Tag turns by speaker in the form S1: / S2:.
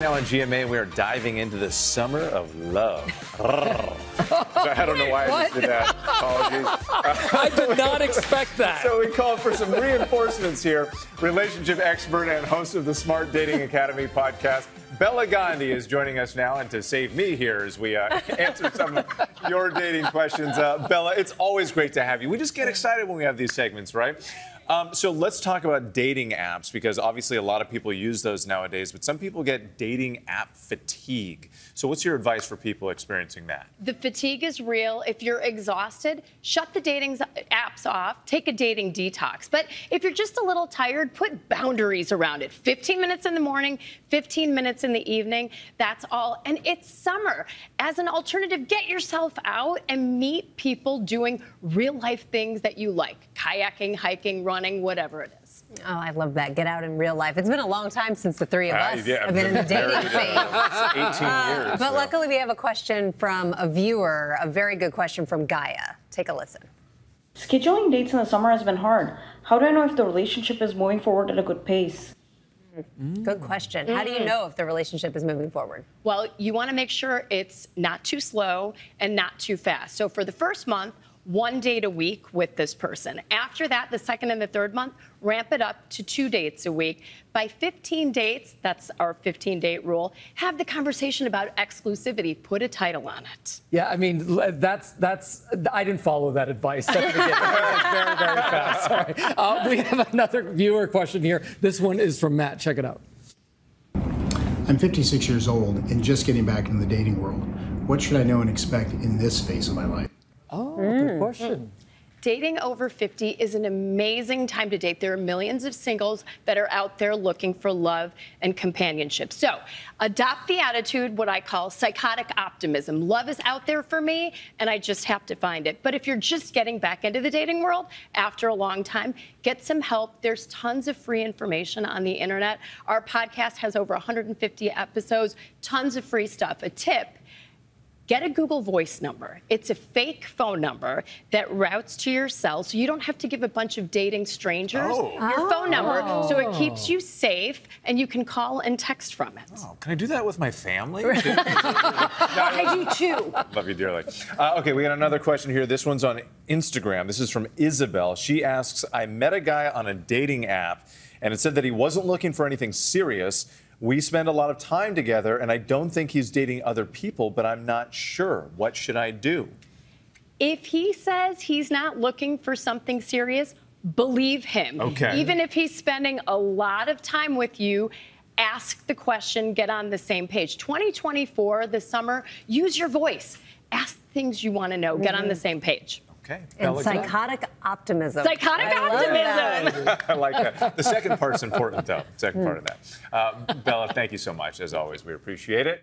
S1: Now on GMA, we are diving into the summer of love. so I don't know why I just did that. Apologies.
S2: I did not expect that.
S1: So we called for some reinforcements here. Relationship expert and host of the Smart Dating Academy podcast, Bela Gandhi, is joining us now. And to save me here as we uh, answer some of your dating questions, uh, Bela, it's always great to have you. We just get excited when we have these segments, right? Um, so let's talk about dating apps because obviously a lot of people use those nowadays, but some people get dating app fatigue. So, what's your advice for people experiencing that?
S3: The fatigue is real. If you're exhausted, shut the dating apps off, take a dating detox. But if you're just a little tired, put boundaries around it 15 minutes in the morning, 15 minutes in the evening. That's all. And it's summer. As an alternative, get yourself out and meet people doing real life things that you like kayaking, hiking, running running, whatever it is.
S4: Oh, I love that. Get out in real life. It's been a long time since the three of uh, us yeah, have been in the dating
S1: phase. 18 years.
S4: But so. luckily, we have a question from a viewer, a very good question from Gaia. Take a listen.
S5: Scheduling dates in the summer has been hard. How do I know if the relationship is moving forward at a good pace?
S4: Mm. Good question. Mm. How do you mm. know if the relationship is moving forward?
S3: Well, you want to make sure it's not too slow and not too fast. So for the first month, one date a week with this person. After that, the second and the third month, ramp it up to two dates a week. By 15 dates, that's our 15 date rule, have the conversation about exclusivity, put a title on it.
S2: Yeah, I mean, that's, that's, I didn't follow that advice. That's very, very fast. Sorry. Uh, we have another viewer question here. This one is from Matt. Check it out.
S6: I'm 56 years old and just getting back into the dating world. What should I know and expect in this phase of my life?
S2: Oh, mm. good question.
S3: Dating over 50 is an amazing time to date. There are millions of singles that are out there looking for love and companionship. So adopt the attitude, what I call psychotic optimism. Love is out there for me, and I just have to find it. But if you're just getting back into the dating world after a long time, get some help. There's tons of free information on the internet. Our podcast has over 150 episodes, tons of free stuff. A tip get a Google Voice number. It's a fake phone number that routes to your cell, so you don't have to give a bunch of dating strangers oh. your oh. phone number. So it keeps you safe, and you can call and text from it.
S1: Oh, can I do that with my family?
S3: I do too.
S1: Love you dearly. Uh, okay, we got another question here. This one's on Instagram. This is from Isabel. She asks, I met a guy on a dating app, and it said that he wasn't looking for anything serious we spend a lot of time together, and I don't think he's dating other people, but I'm not sure. What should I do?
S3: If he says he's not looking for something serious, believe him.
S1: Okay.
S3: Even if he's spending a lot of time with you, ask the question, get on the same page. 2024, the summer, use your voice. Ask things you want to know, get mm-hmm. on the mm-hmm. same page.
S1: Okay.
S4: And psychotic optimism.
S3: Psychotic I optimism.
S1: I like that. The second part's important, though. Second part of that. Uh, Bela, thank you so much. As always, we appreciate it.